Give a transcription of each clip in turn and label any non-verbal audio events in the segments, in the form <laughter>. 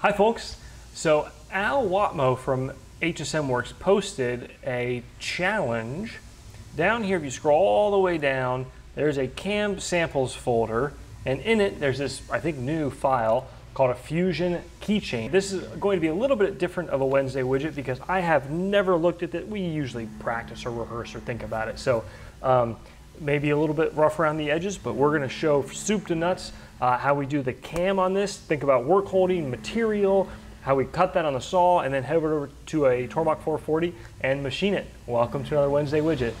Hi folks. So Al Whatmough from HSM Works posted a challenge. Down here, if you scroll all the way down, there's a cam samples folder, and in it there's this, I think, new file called a Fusion keychain. This is going to be a little bit different of a Wednesday widget because I have never looked at it. We usually practice or rehearse or think about it. So um, maybe a little bit rough around the edges, but we're gonna show soup to nuts uh, how we do the cam on this, think about work holding material, how we cut that on the saw, and then head over to a Tormach 440 and machine it. Welcome to another Wednesday widget.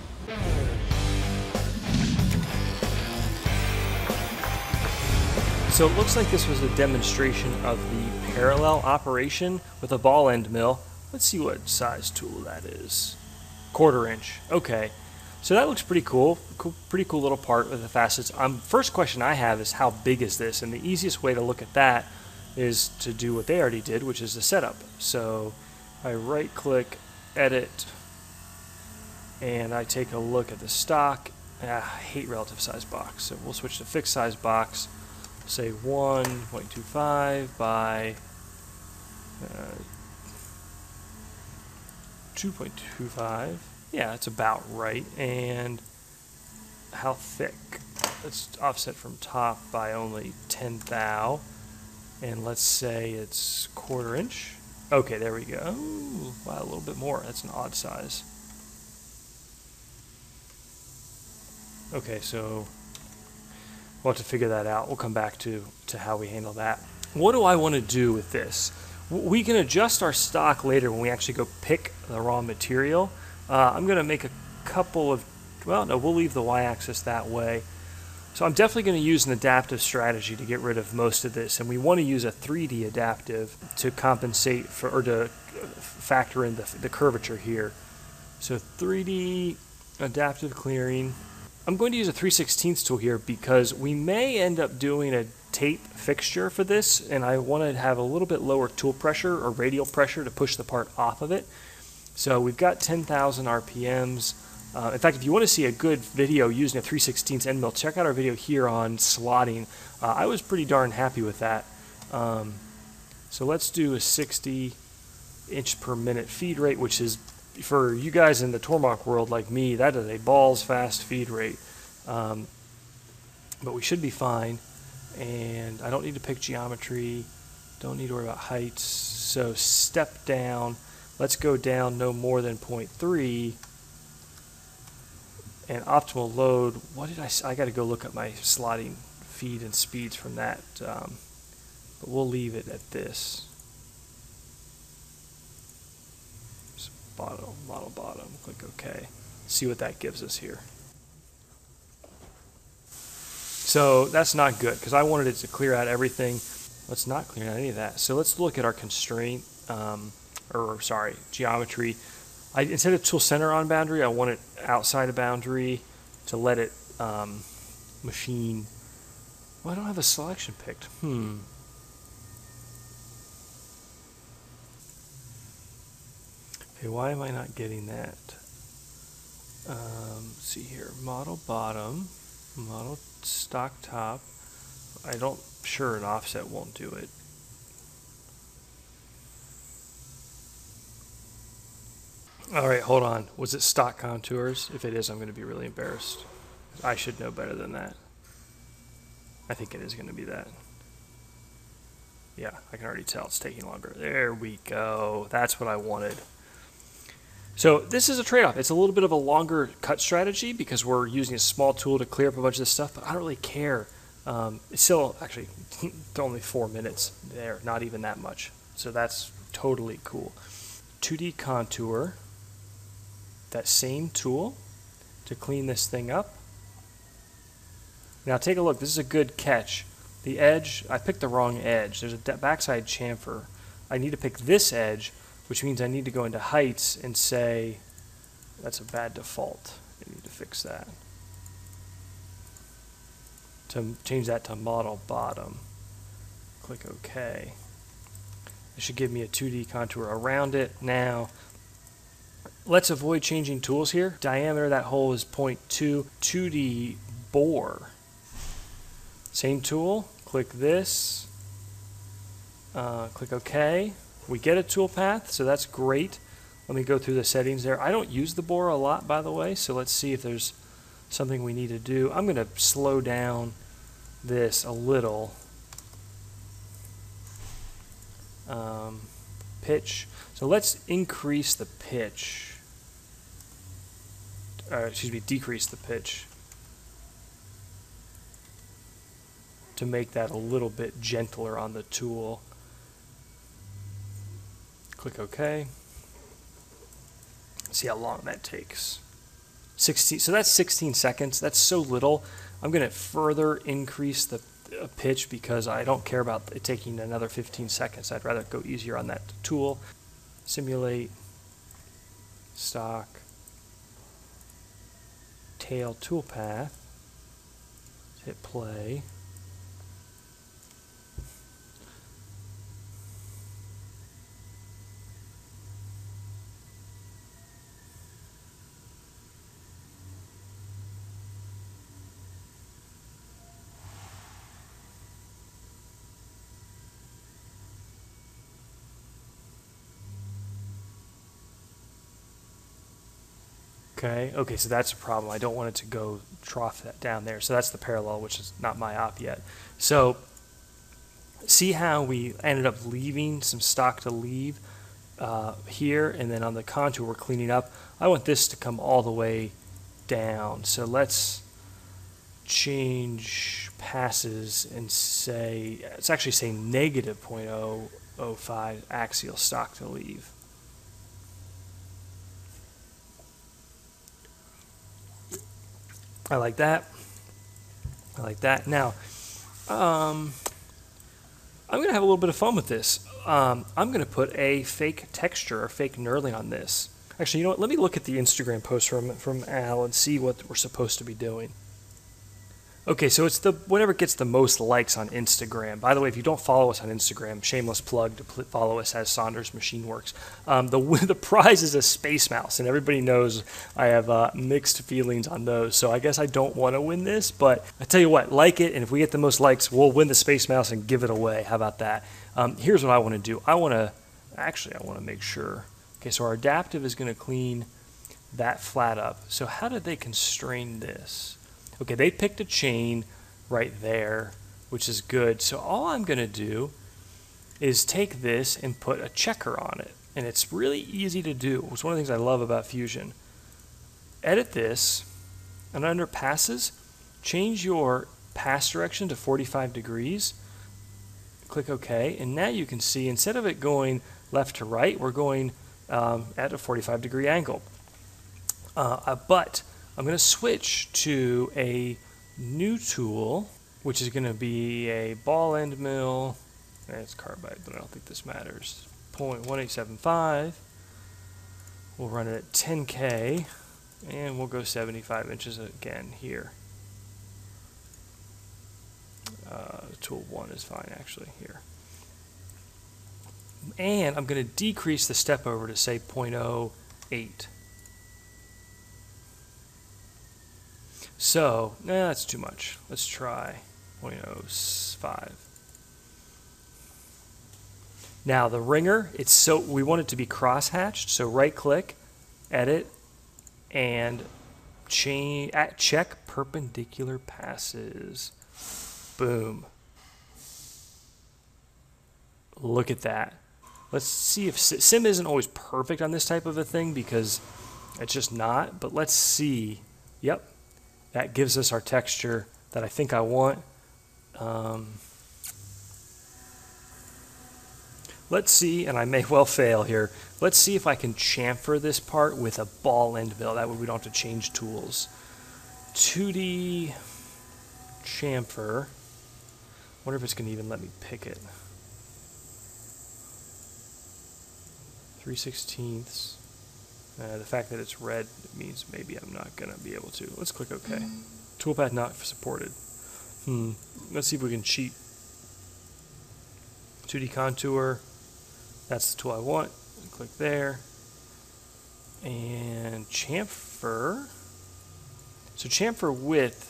So it looks like this was a demonstration of the parallel operation with a ball end mill. Let's see what size tool that is. Quarter inch. Okay. So that looks pretty cool. cool pretty cool little part with the facets. Um, first question I have is how big is this? And the easiest way to look at that is to do what they already did, which is the setup. So I right click, edit, and I take a look at the stock. Ah, I hate relative size box. So we'll switch to fixed size box. Say 1.25 by uh, 2.25 yeah, it's about right. And how thick? Let's offset from top by only 10 thou. And let's say it's quarter inch. Okay, there we go. Ooh, wow, a little bit more. That's an odd size. Okay, so we'll have to figure that out. We'll come back to, to how we handle that. What do I want to do with this? We can adjust our stock later when we actually go pick the raw material. Uh, I'm going to make a couple of, well, no, we'll leave the y-axis that way. So I'm definitely going to use an adaptive strategy to get rid of most of this, and we want to use a 3D adaptive to compensate for, or to factor in the, the curvature here. So 3D adaptive clearing. I'm going to use a 3 16 tool here because we may end up doing a tape fixture for this, and I want to have a little bit lower tool pressure or radial pressure to push the part off of it. So we've got 10,000 RPMs. Uh, in fact, if you want to see a good video using a 316 end mill, check out our video here on slotting. Uh, I was pretty darn happy with that. Um, so let's do a 60 inch per minute feed rate, which is for you guys in the Tormach world like me, that is a balls fast feed rate. Um, but we should be fine. And I don't need to pick geometry, don't need to worry about heights. So step down. Let's go down no more than 0.3 and optimal load. What did I? I got to go look at my slotting feed and speeds from that. Um, but we'll leave it at this. Bottom, model bottom. Click OK. See what that gives us here. So that's not good because I wanted it to clear out everything. Let's not clear out any of that. So let's look at our constraint. Um, or sorry, geometry. I, instead of tool center on boundary, I want it outside of boundary to let it um, machine. Well, I don't have a selection picked. Hmm. Okay, why am I not getting that? Um, see here. Model bottom, model stock top. I don't, sure an offset won't do it. All right, hold on. Was it stock contours? If it is, I'm going to be really embarrassed. I should know better than that. I think it is going to be that. Yeah, I can already tell it's taking longer. There we go. That's what I wanted. So this is a trade-off. It's a little bit of a longer cut strategy because we're using a small tool to clear up a bunch of this stuff, but I don't really care. Um, it's still, actually, <laughs> only four minutes there, not even that much. So that's totally cool. 2D contour that same tool to clean this thing up. Now take a look, this is a good catch. The edge, I picked the wrong edge. There's a backside chamfer. I need to pick this edge, which means I need to go into heights and say, that's a bad default. I need to fix that. To change that to model bottom. Click OK. It should give me a 2D contour around it. Now, Let's avoid changing tools here. Diameter of that hole is 0.2. 2D bore. Same tool, click this. Uh, click OK. We get a toolpath, so that's great. Let me go through the settings there. I don't use the bore a lot, by the way, so let's see if there's something we need to do. I'm going to slow down this a little. Um, pitch. So let's increase the pitch. Uh, excuse me, decrease the pitch. To make that a little bit gentler on the tool. Click OK. See how long that takes. 16, so that's 16 seconds. That's so little. I'm going to further increase the uh, pitch because I don't care about it taking another 15 seconds. I'd rather go easier on that tool. Simulate, stock, tail toolpath, hit play. Okay, okay, so that's a problem. I don't want it to go trough that down there. So that's the parallel, which is not my op yet. So see how we ended up leaving some stock to leave uh, here, and then on the contour we're cleaning up. I want this to come all the way down. So let's change passes and say, it's actually saying negative 0.005 axial stock to leave. I like that. I like that. Now, um, I'm going to have a little bit of fun with this. Um, I'm going to put a fake texture, a fake knurling on this. Actually, you know what? Let me look at the Instagram post from, from Al and see what we're supposed to be doing. Okay, so it's the whatever gets the most likes on Instagram. By the way, if you don't follow us on Instagram, shameless plug to follow us as Saunders Machine Works. Um, the <laughs> the prize is a space mouse, and everybody knows I have uh, mixed feelings on those. So I guess I don't want to win this, but I tell you what, like it, and if we get the most likes, we'll win the space mouse and give it away. How about that? Um, here's what I want to do. I want to actually I want to make sure. Okay, so our adaptive is going to clean that flat up. So how did they constrain this? Okay, they picked a chain right there, which is good. So all I'm going to do is take this and put a checker on it. And it's really easy to do. It's one of the things I love about Fusion. Edit this, and under passes, change your pass direction to 45 degrees. Click OK, and now you can see instead of it going left to right, we're going um, at a 45 degree angle. Uh, but I'm going to switch to a new tool, which is going to be a ball end mill. It's carbide, but I don't think this matters. 0.1875. We'll run it at 10K, and we'll go 75 inches again here. Uh, tool 1 is fine, actually, here. And I'm going to decrease the step over to, say, 0.08. So, that's too much. Let's try 0.05. Now the ringer, it's so we want it to be cross-hatched. So right-click, edit, and change at check perpendicular passes. Boom. Look at that. Let's see if sim isn't always perfect on this type of a thing because it's just not. But let's see. Yep, that gives us our texture that I think I want. Um, let's see, and I may <laughs> well fail here, let's see if I can chamfer this part with a ball end mill. That way we don't have to change tools. 2D chamfer. wonder if it's going to even let me pick it. 3 sixteenths. Uh, the fact that it's red means maybe I'm not going to be able to. Let's click OK. Toolpath not supported. Hmm. Let's see if we can cheat. 2D contour. That's the tool I want. Click there. And chamfer. So chamfer width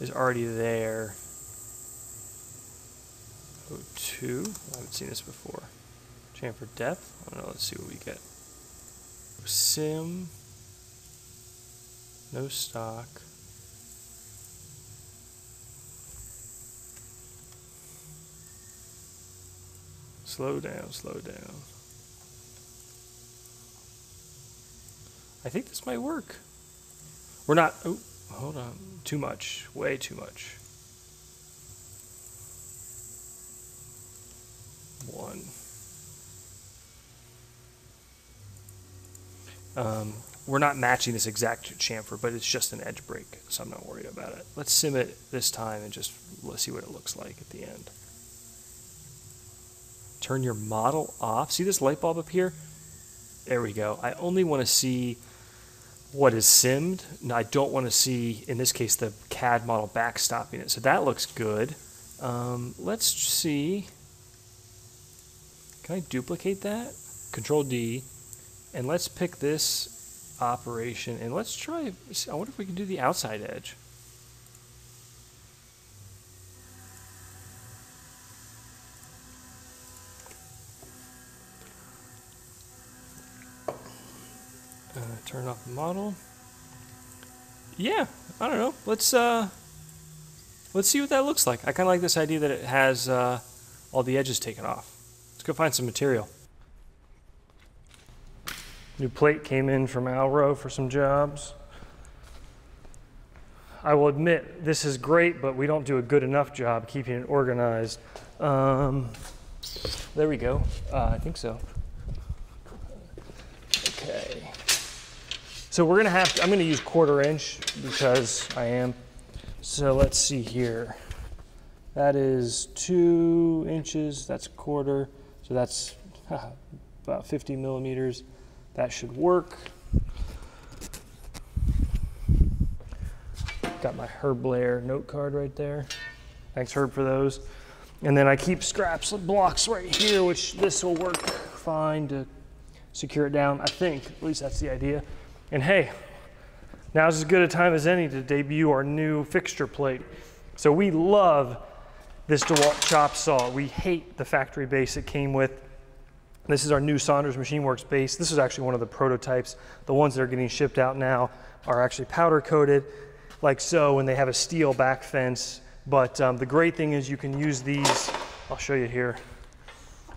is already there. 02. I haven't seen this before. Chamfer depth. I don't know. Let's see what we get. Sim. No stock. Slow down, slow down. I think this might work. We're not, oh, hold on, too much, way too much. One. Um, we're not matching this exact chamfer, but it's just an edge break, so I'm not worried about it. Let's sim it this time and just let's see what it looks like at the end. Turn your model off. See this light bulb up here? There we go. I only want to see what is simmed. No, I don't want to see, in this case, the CAD model backstopping it. So that looks good. Um, let's see. Can I duplicate that? Control D. And let's pick this operation and let's try, I wonder if we can do the outside edge. Uh, turn off the model. Yeah, I don't know. Let's uh, let's see what that looks like. I kind of like this idea that it has uh, all the edges taken off. Let's go find some material. New plate came in from Alro for some jobs. I will admit this is great, but we don't do a good enough job keeping it organized. Um, there we go. Uh, I think so. Okay. So we're gonna have, to, I'm gonna use quarter inch because I am. So let's see here. That is two inches, that's quarter. So that's <laughs> about 50 millimeters. That should work. Got my Herb Blair note card right there. Thanks Herb for those. And then I keep scraps of blocks right here, which this will work fine to secure it down. I think, at least that's the idea. And hey, now's as good a time as any to debut our new fixture plate. So we love this DeWalt chop saw. We hate the factory base it came with. This is our new Saunders Machine Works base. This is actually one of the prototypes. The ones that are getting shipped out now are actually powder coated like so and they have a steel back fence. But um, the great thing is you can use these, I'll show you here,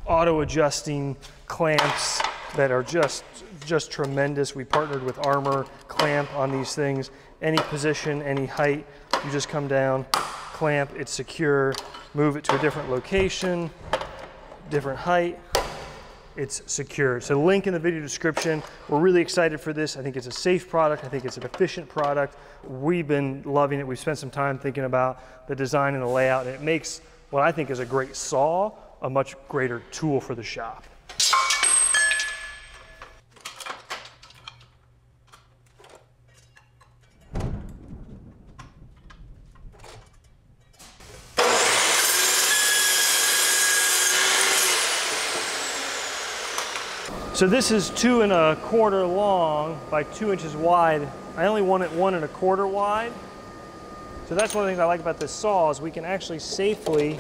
auto adjusting clamps that are just just tremendous. We partnered with Armor Clamp on these things. Any position, any height, you just come down, clamp, it's secure, move it to a different location, different height, it's secure. So link in the video description. We're really excited for this. I think it's a safe product. I think it's an efficient product. We've been loving it. We've spent some time thinking about the design and the layout, and it makes what I think is a great saw a much greater tool for the shop. So this is two and a quarter long by two inches wide. I only want it one and a quarter wide. So that's one of the things I like about this saw is we can actually safely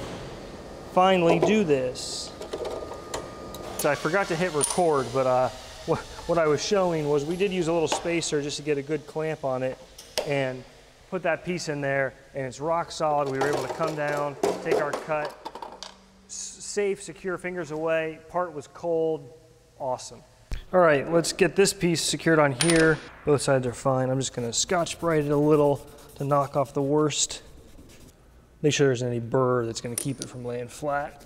finally do this. So I forgot to hit record, but uh, what, what I was showing was we did use a little spacer just to get a good clamp on it and put that piece in there and it's rock solid. We were able to come down, take our cut, safe, secure, fingers away. Part was cold, awesome. All right, let's get this piece secured on here. Both sides are fine. I'm just gonna Scotch-Brite it a little to knock off the worst. Make sure there's any burr that's gonna keep it from laying flat.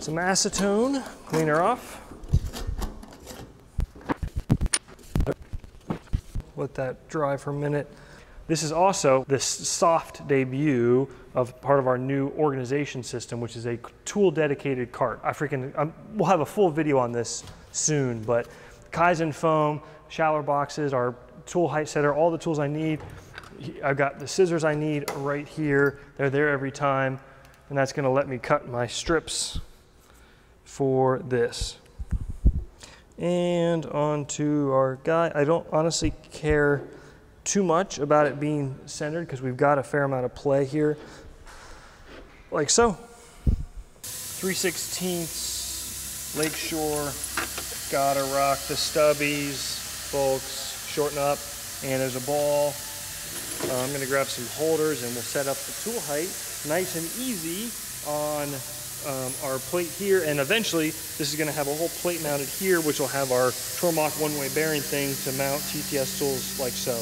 Some acetone, clean her off. Let that dry for a minute. This is also the soft debut of part of our new organization system, which is a tool dedicated cart. I freaking, I'm, we'll have a full video on this soon, but Kaizen foam, shallow boxes, our tool height setter, all the tools I need. I've got the scissors I need right here. They're there every time, and that's gonna let me cut my strips for this. And on to our guy. I don't honestly care too much about it being centered because we've got a fair amount of play here. like so. 3 16ths, Lakeshore, gotta rock the stubbies, folks, shorten up, and there's a ball. Uh, I'm gonna grab some holders and we'll set up the tool height nice and easy on um, our plate here and eventually this is going to have a whole plate mounted here which will have our Tormach one-way bearing thing to mount TTS tools like so.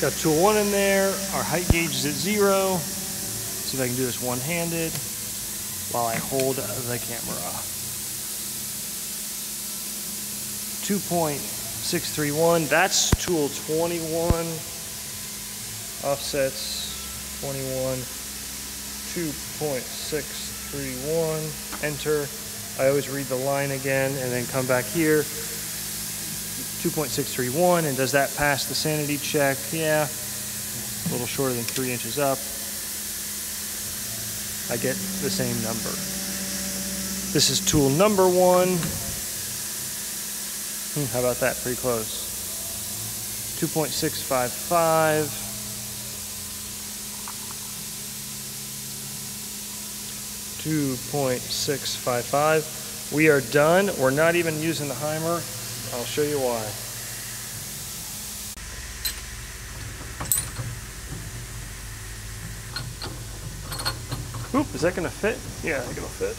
Got tool one in there, our height gauge is at zero. See if I can do this one-handed while I hold the camera. 2.631, that's tool 21, offsets 21, 2.631, enter. I always read the line again and then come back here. 2.631, and does that pass the sanity check? Yeah, a little shorter than three inches up. I get the same number. This is tool number one. Hmm, how about that? Pretty close. 2.655. 2.655. We are done. We're not even using the Haimer. I'll show you why. Oop, is that gonna fit? Yeah, I think it'll fit.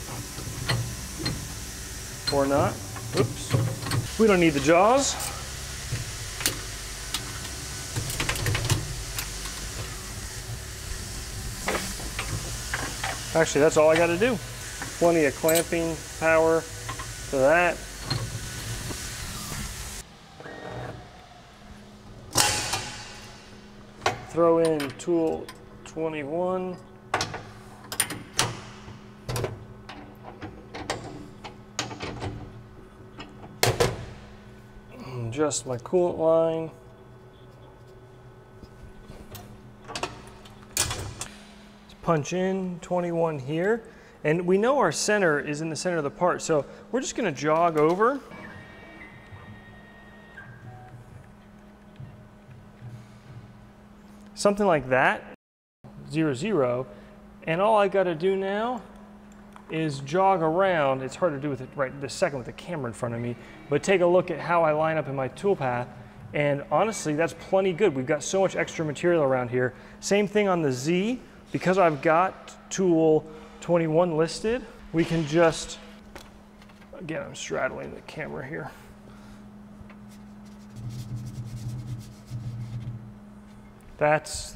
Or not. Oops. We don't need the jaws. Actually, that's all I got to do. Plenty of clamping power for that. Throw in tool 21. Adjust my coolant line. punch in 21 here. And we know our center is in the center of the part, so we're just gonna jog over. Something like that, zero, zero. And all I gotta do now is jog around. It's hard to do with it right this second with the camera in front of me, but take a look at how I line up in my toolpath. And honestly, that's plenty good. We've got so much extra material around here. Same thing on the Z because I've got tool 21 listed, we can just, again, I'm straddling the camera here. That's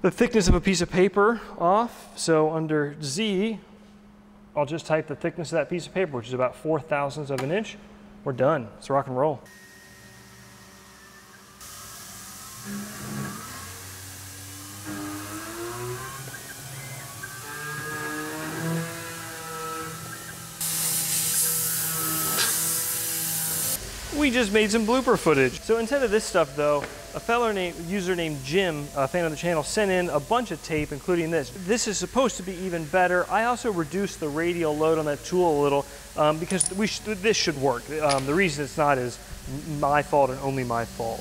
the thickness of a piece of paper off. So under Z, I'll just type the thickness of that piece of paper, which is about four thousandths of an inch. We're done. It's rock and roll. we just made some blooper footage. So instead of this stuff though, a fellow named, user named Jim, a fan of the channel, sent in a bunch of tape, including this. This is supposed to be even better. I also reduced the radial load on that tool a little um, because sh this should work. Um, the reason it's not is my fault and only my fault.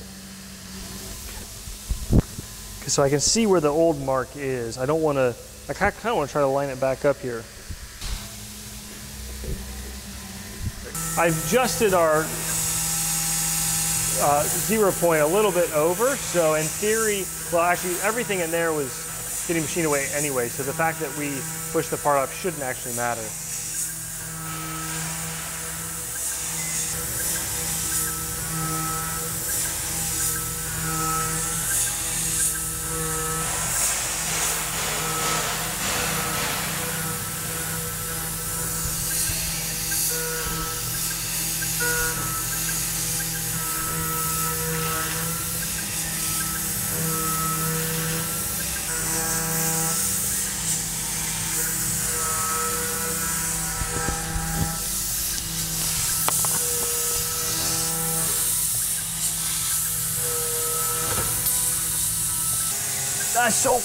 So I can see where the old mark is. I don't want to, I kind of want to try to line it back up here. I've adjusted our uh, zero point a little bit over. So in theory, well, actually everything in there was getting machined away anyway. So the fact that we pushed the part up shouldn't actually matter.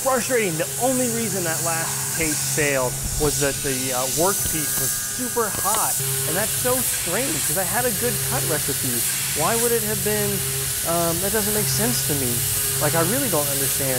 Frustrating. The only reason that last tape failed was that the uh, workpiece was super hot. And that's so strange because I had a good cut recipe. Why would it have been, um, that doesn't make sense to me. Like I really don't understand.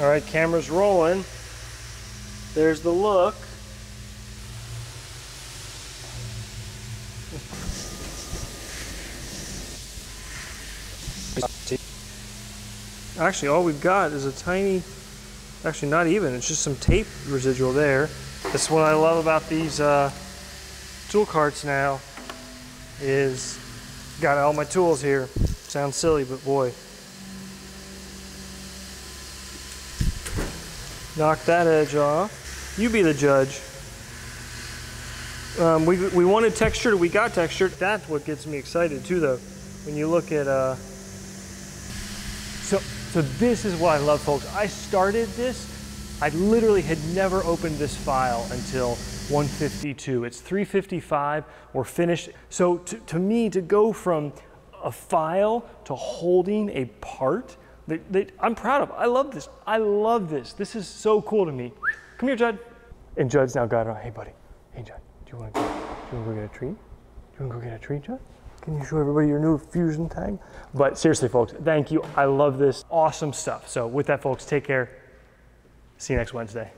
All right, camera's rolling. There's the look. Actually, all we've got is a tiny, actually not even, it's just some tape residual there. That's what I love about these uh, tool carts now, is got all my tools here. Sounds silly, but boy. Knock that edge off. You be the judge. Um, we, we wanted textured, we got textured. That's what gets me excited too though. When you look at, uh, so, so this is what I love folks. I started this, I literally had never opened this file until 152. It's 355, we're finished. So to, to me, to go from a file to holding a part that, that I'm proud of. I love this. I love this. This is so cool to me. Come here, Judd. And Judd's now got it on. Hey, buddy. Hey, Judd. Do you want to go? Do you want to go get a treat? Do you want to go get a treat, Judd? Can you show everybody your new fusion tag? But seriously, folks, thank you. I love this. Awesome stuff. So with that, folks, take care. See you next Wednesday.